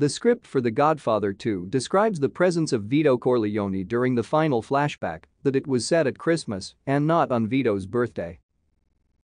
The script for The Godfather 2 describes the presence of Vito Corleone during the final flashback that it was set at Christmas and not on Vito's birthday.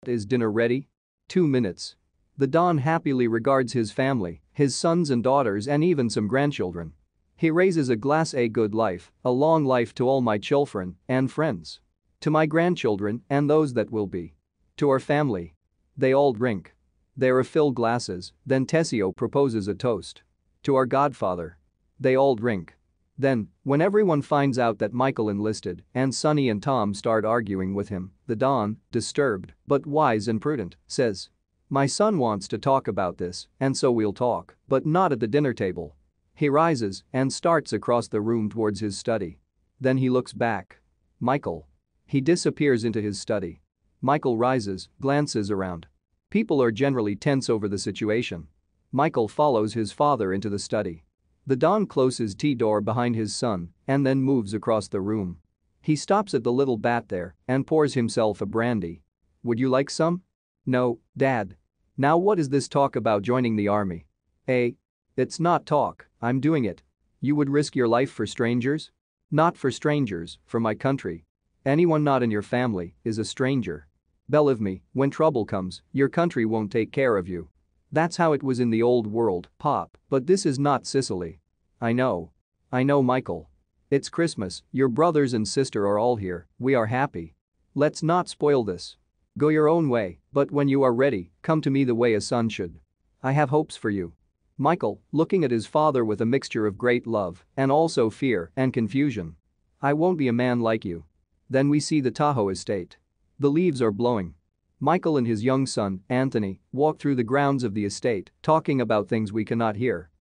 Is dinner ready? Two minutes. The Don happily regards his family, his sons and daughters and even some grandchildren. He raises a glass a good life, a long life to all my children and friends. To my grandchildren and those that will be. To our family. They all drink. There are fill glasses, then Tessio proposes a toast. To our godfather. They all drink. Then, when everyone finds out that Michael enlisted and Sonny and Tom start arguing with him, the Don, disturbed but wise and prudent, says. My son wants to talk about this, and so we'll talk, but not at the dinner table. He rises and starts across the room towards his study. Then he looks back. Michael. He disappears into his study. Michael rises, glances around. People are generally tense over the situation. Michael follows his father into the study. The Don closes T door behind his son and then moves across the room. He stops at the little bat there and pours himself a brandy. Would you like some? No, Dad. Now what is this talk about joining the army? Eh? It's not talk, I'm doing it. You would risk your life for strangers? Not for strangers, for my country. Anyone not in your family is a stranger. Believe me, when trouble comes, your country won't take care of you. That's how it was in the old world, Pop, but this is not Sicily. I know. I know Michael. It's Christmas, your brothers and sister are all here, we are happy. Let's not spoil this. Go your own way, but when you are ready, come to me the way a son should. I have hopes for you. Michael, looking at his father with a mixture of great love and also fear and confusion. I won't be a man like you. Then we see the Tahoe estate. The leaves are blowing. Michael and his young son, Anthony, walk through the grounds of the estate, talking about things we cannot hear.